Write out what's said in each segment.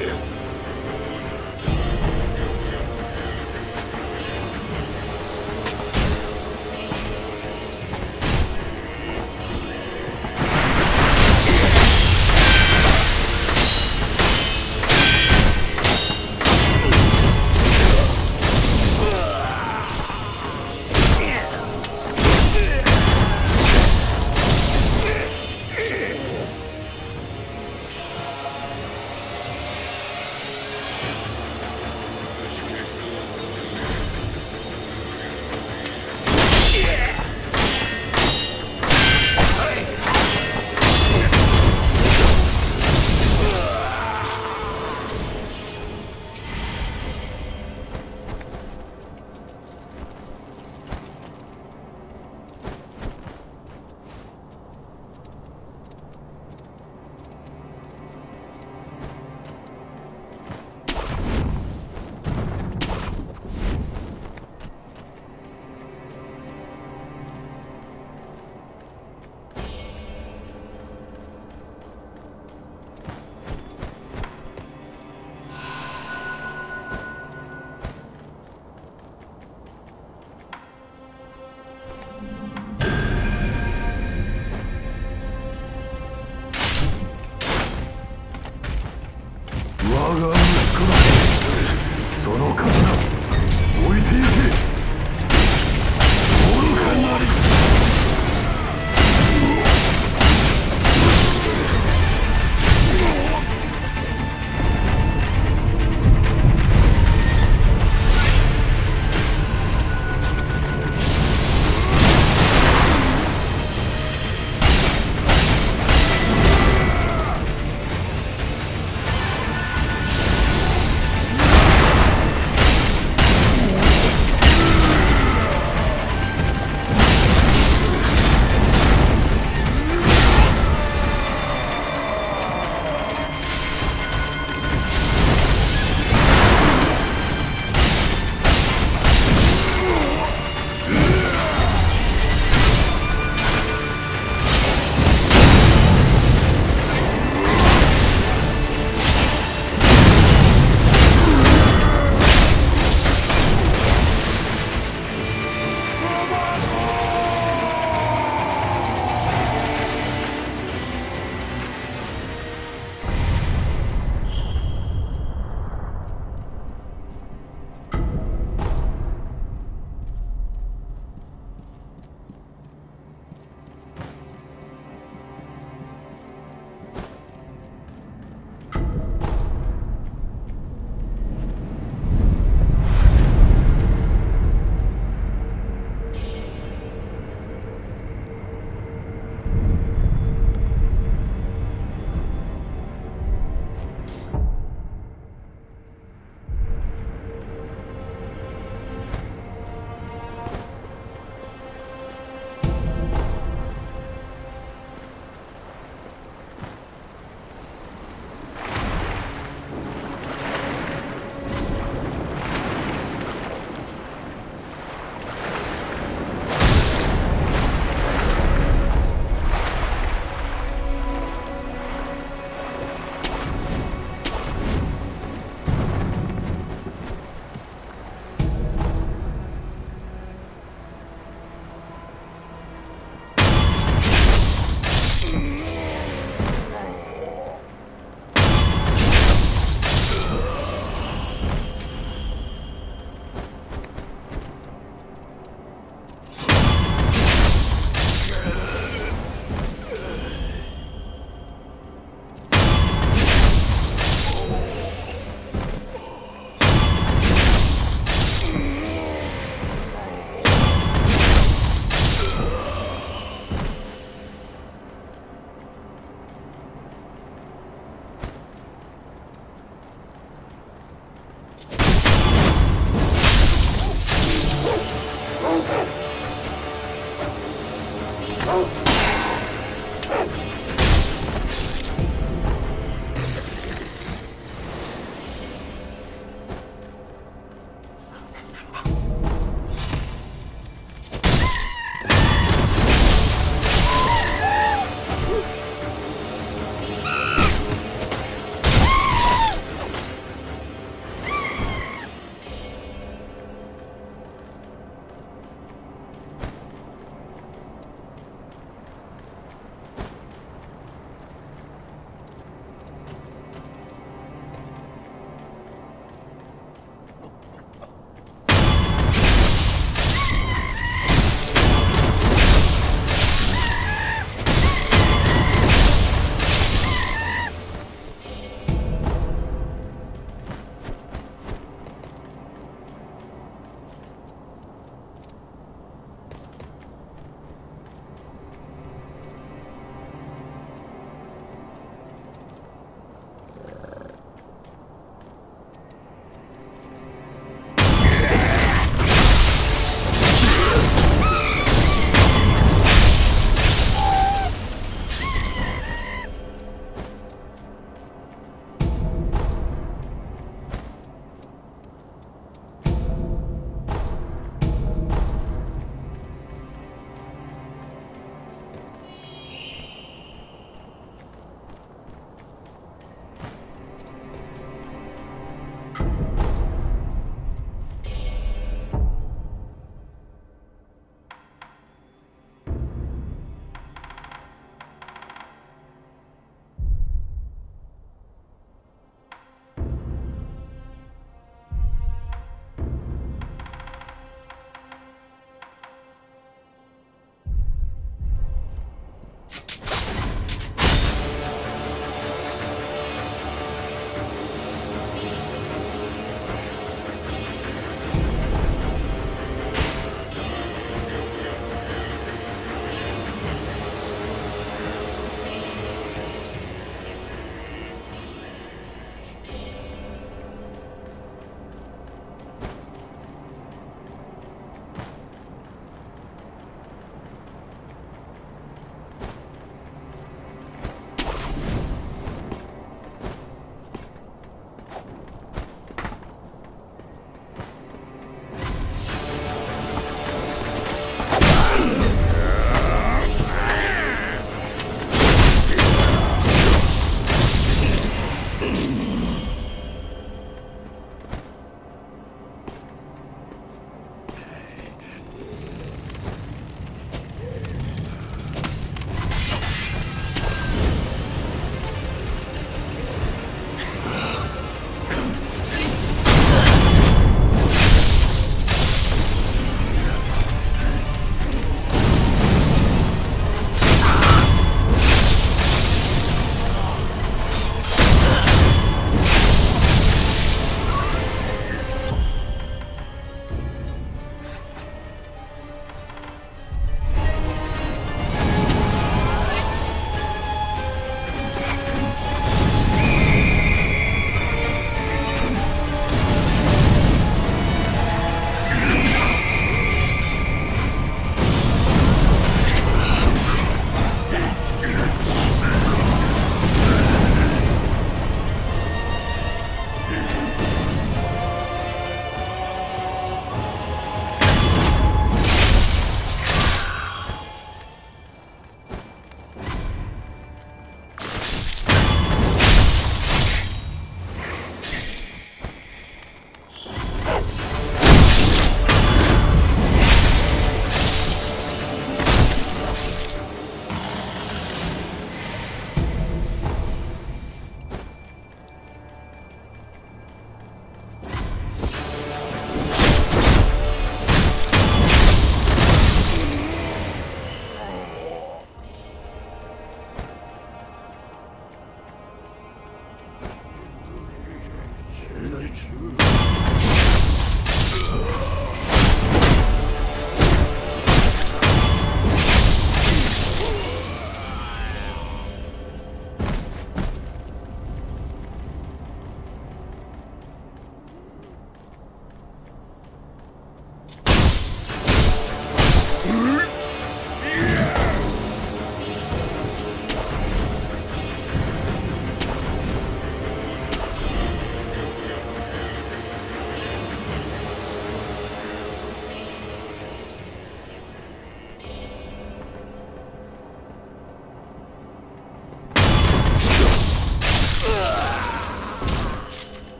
Italy.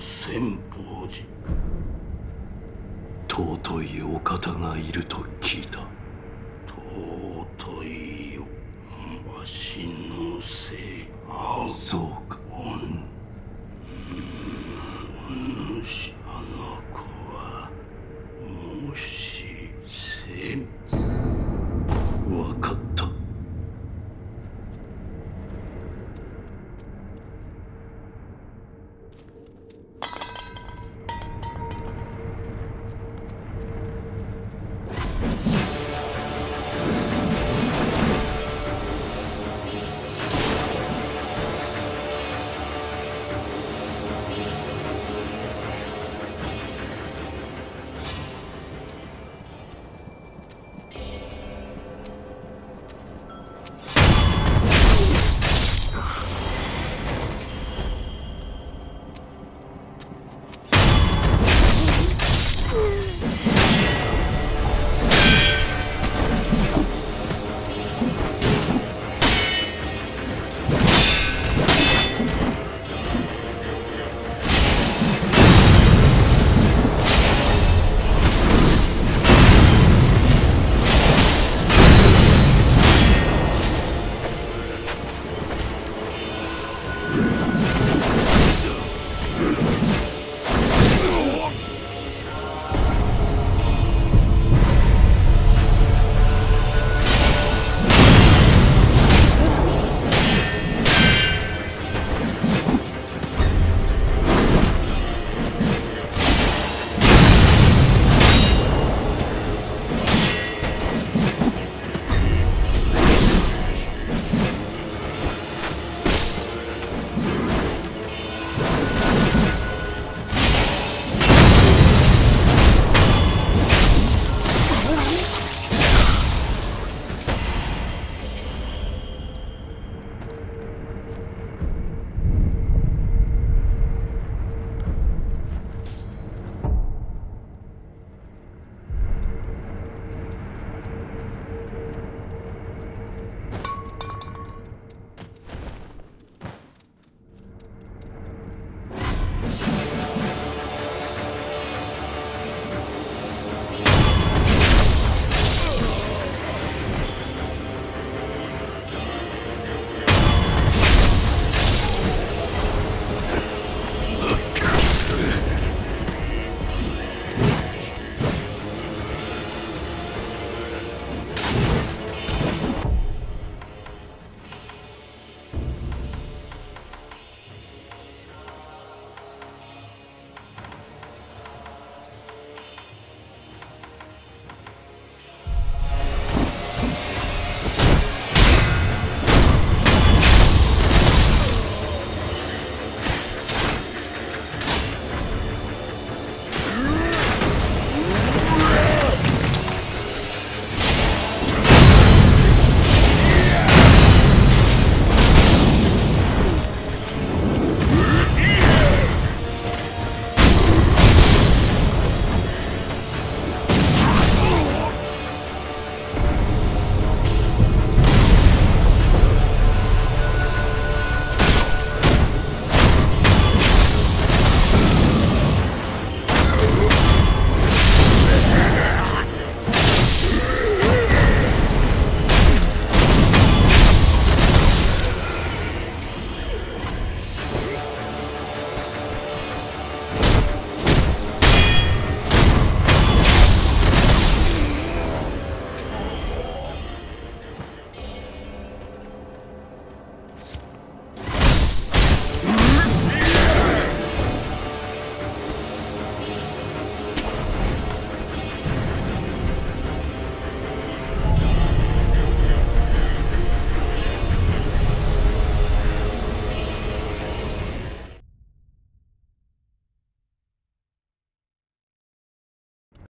千宝寺。尊いお方がいると聞いた。尊いよわしのせいそう。